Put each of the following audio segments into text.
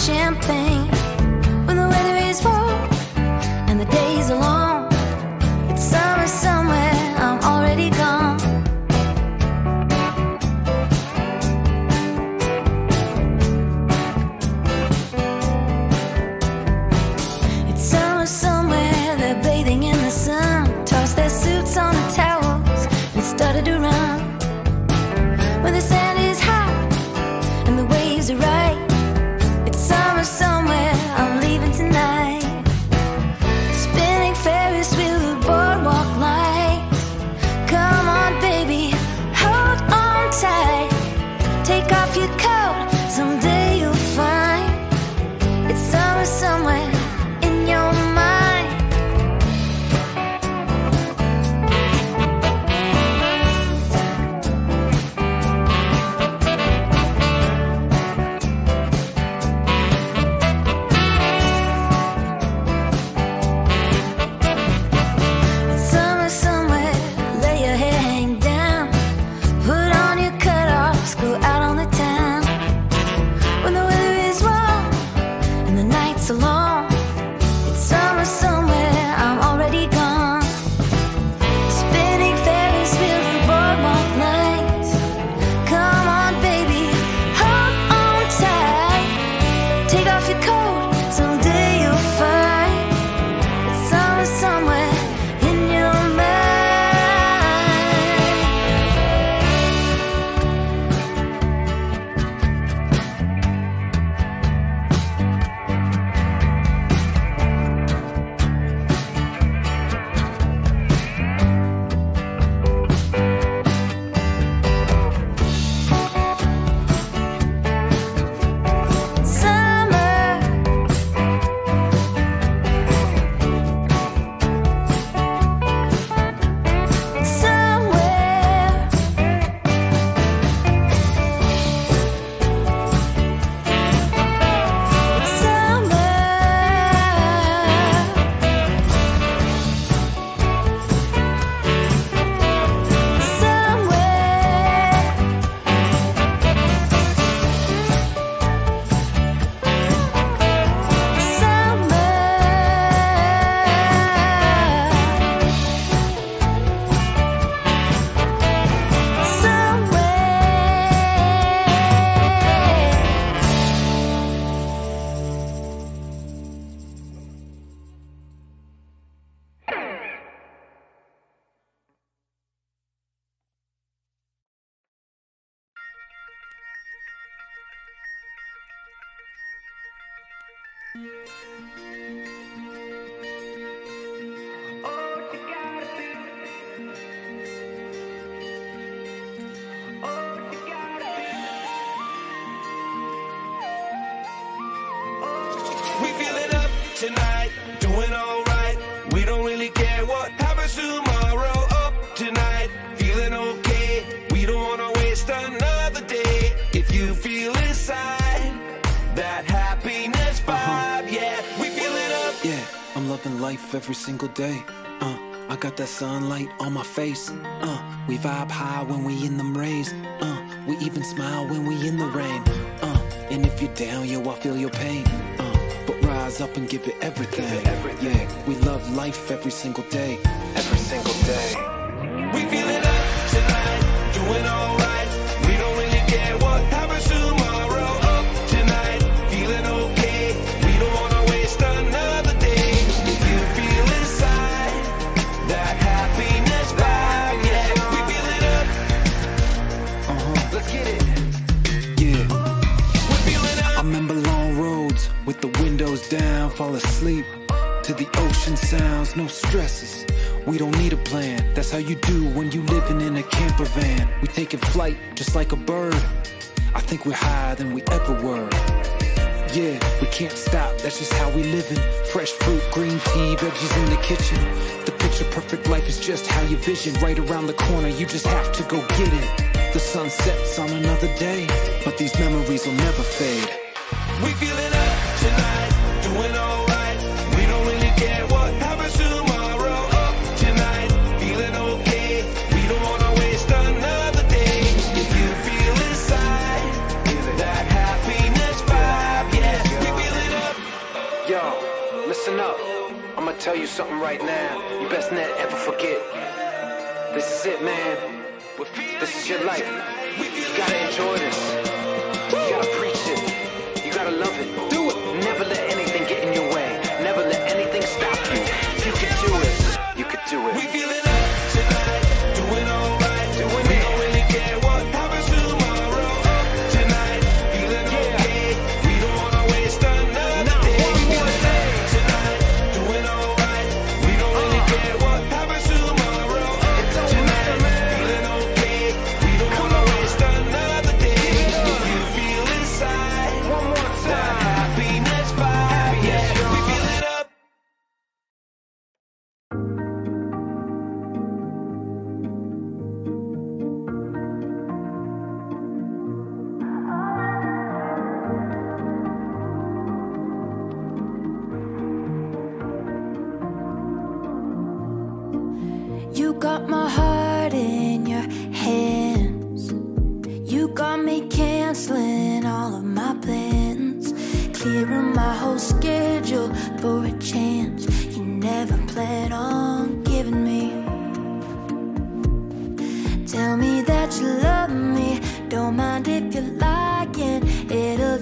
champagne. Tonight, doing alright. We don't really care what loving life every single day. Uh, I got that sunlight on my face. Uh, we vibe high when we in them rays. Uh, we even smile when we in the rain. Uh, and if you're down, yo, I feel your pain. Uh, but rise up and give it everything. Yeah, we love life every single day. Every single day. With the windows down, fall asleep to the ocean sounds, no stresses. We don't need a plan, that's how you do when you living in a camper van. We taking flight just like a bird. I think we're higher than we ever were. Yeah, we can't stop, that's just how we living. Fresh fruit, green tea, veggies in the kitchen. The picture perfect life is just how you vision. Right around the corner, you just have to go get it. The sun sets on another day, but these memories will never fade. We feeling something right now you best not ever forget. This is it, man. This is your life. You gotta enjoy this.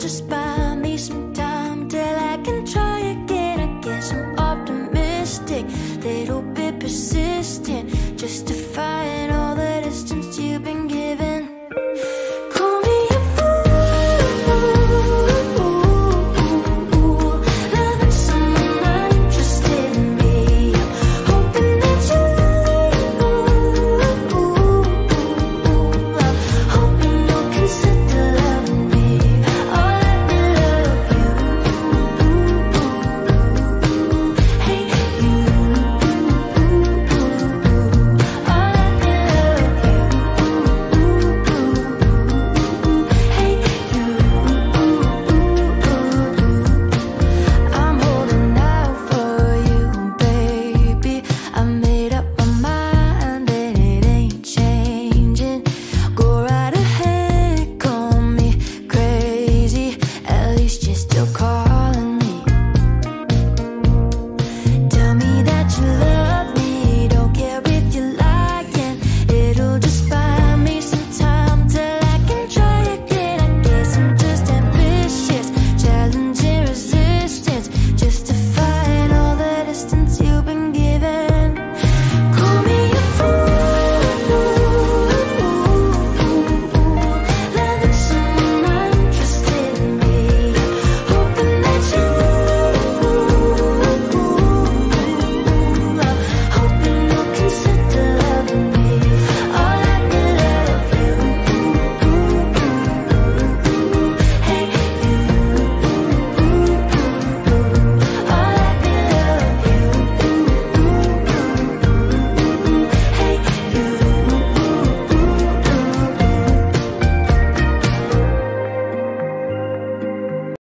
just by